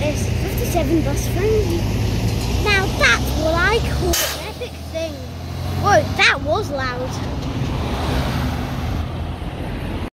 this 57 bus friendly. Now that's what I call an epic thing. Whoa, that was loud.